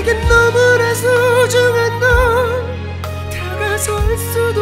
내겐 너무나 소중한 너 다가설 수도